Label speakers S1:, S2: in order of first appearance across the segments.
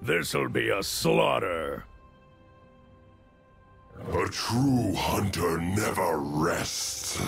S1: This'll be a slaughter.
S2: A true hunter never rests.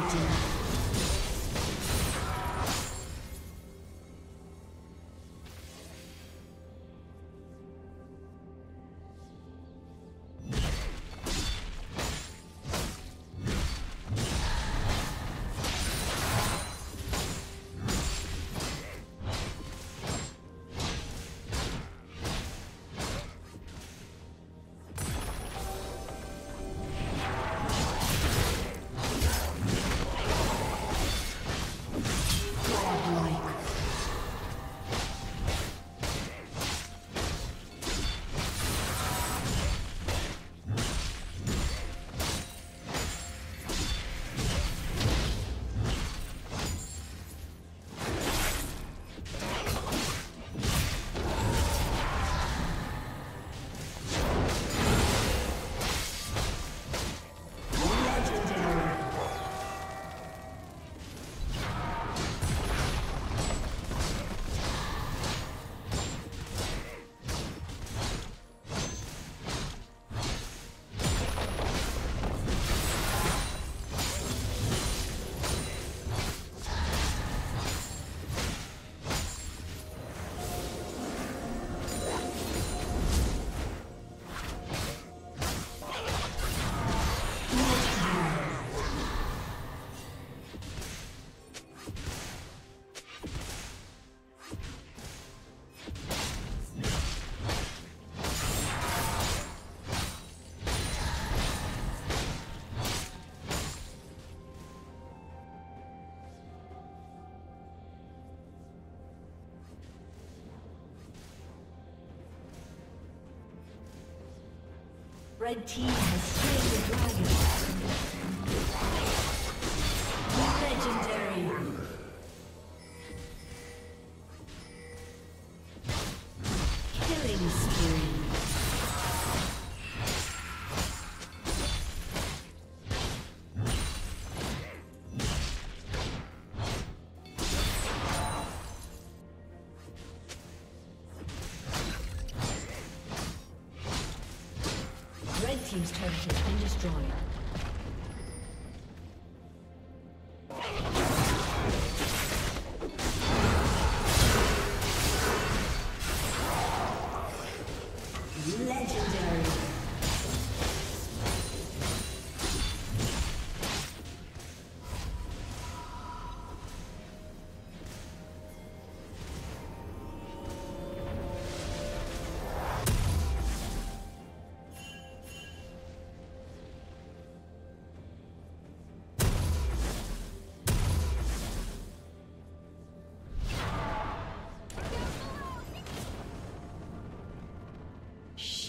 S3: dominating. Red team has slain the dragon. Legendary. Has been destroyed.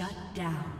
S3: Shut down.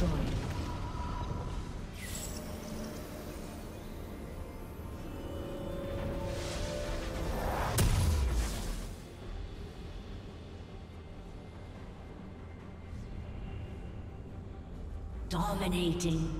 S3: destroyed. Dominating.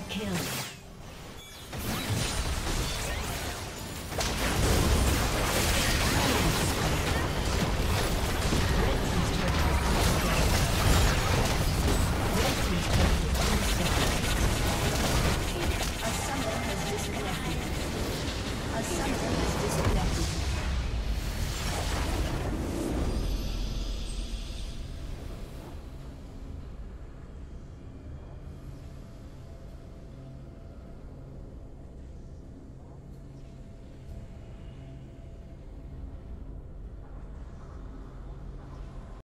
S3: Double kill.